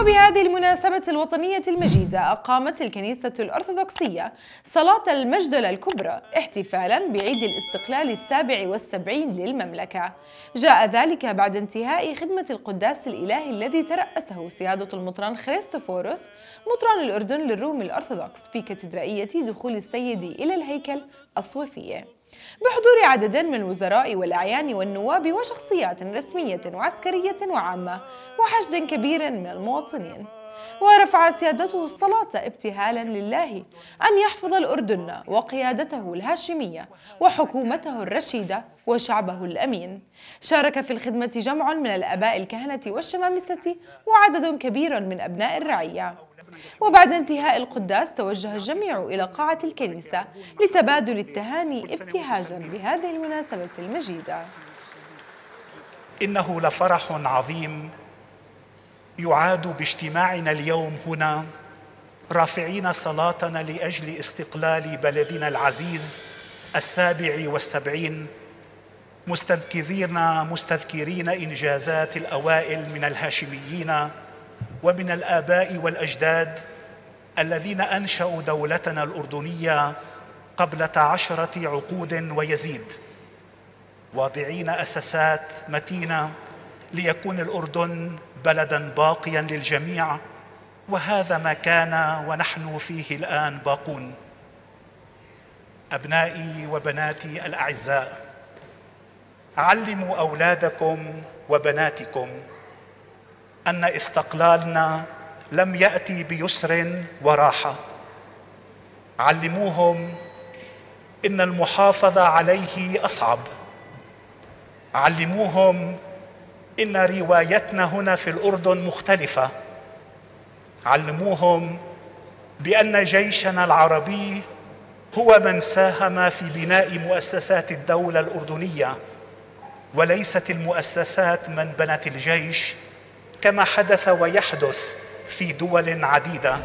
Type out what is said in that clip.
وبهذه المناسبة الوطنية المجيدة أقامت الكنيسة الأرثوذكسية صلاة المجدلة الكبرى احتفالا بعيد الاستقلال السابع والسبعين للمملكة. جاء ذلك بعد انتهاء خدمة القداس الإلهي الذي ترأسه سيادة المطران خريستوفوروس مطران الأردن للروم الأرثوذكس في كاتدرائية دخول السيد إلى الهيكل الصوفية بحضور عدد من الوزراء والأعيان والنواب وشخصيات رسمية وعسكرية وعامة وحشد كبير من المواطنين. ورفع سيادته الصلاة ابتهالا لله أن يحفظ الأردن وقيادته الهاشمية وحكومته الرشيدة وشعبه الأمين. شارك في الخدمة جمع من الآباء الكهنة والشمامسة وعدد كبير من أبناء الرعية. وبعد انتهاء القداس توجه الجميع إلى قاعة الكنيسة لتبادل التهاني ابتهاجا بهذه المناسبة المجيدة. إنه لفرح عظيم يعاد باجتماعنا اليوم هنا رافعين صلاتنا لأجل استقلال بلدنا العزيز السابع والسبعين مستذكرين مستذكرين إنجازات الأوائل من الهاشميين ومن الآباء والأجداد الذين أنشأوا دولتنا الأردنية قبل عشرة عقود ويزيد. واضعين أساسات متينة ليكون الأردن بلدا باقيا للجميع وهذا ما كان ونحن فيه الآن باقون. أبنائي وبناتي الأعزاء علموا أولادكم وبناتكم. أن استقلالنا لم يأتي بيسر وراحة. علموهم إن المحافظه عليه أصعب. علموهم إن روايتنا هنا في الأردن مختلفة. علموهم بأن جيشنا العربي هو من ساهم في بناء مؤسسات الدولة الأردنية وليست المؤسسات من بنت الجيش كما حدث ويحدث في دول عديدة.